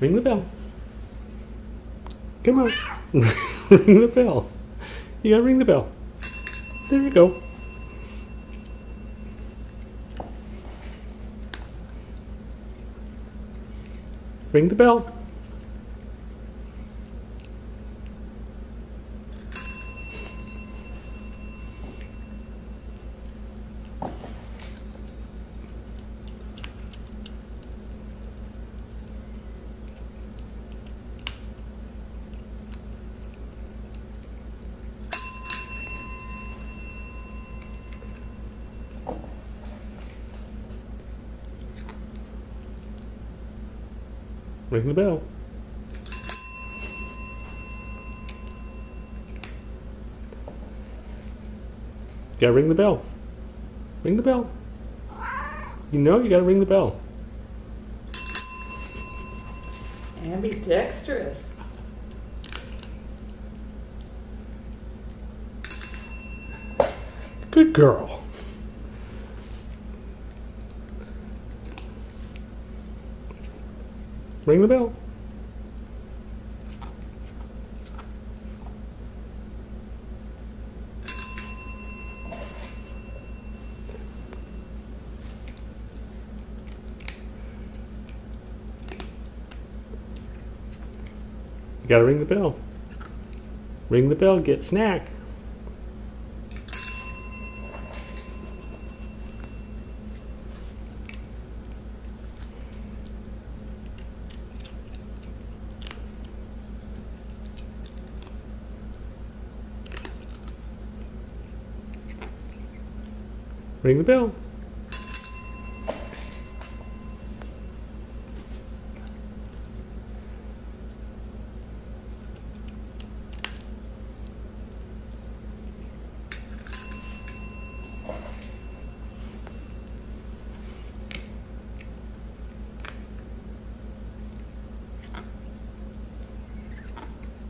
Ring the bell. Come on. ring the bell. You gotta ring the bell. There you go. Ring the bell. Ring the bell. gotta ring the bell. Ring the bell. You know you gotta ring the bell. Ambidextrous. Good girl. Ring the bell. You gotta ring the bell. Ring the bell, get snack. Ring the bell.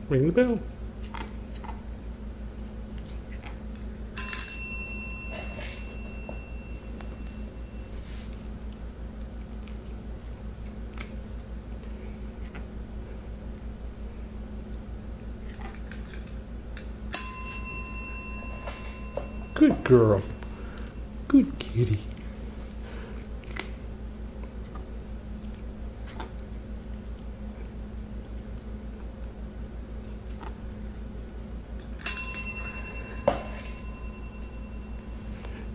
Ring the bell. Good girl. Good kitty.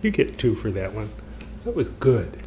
You get two for that one. That was good.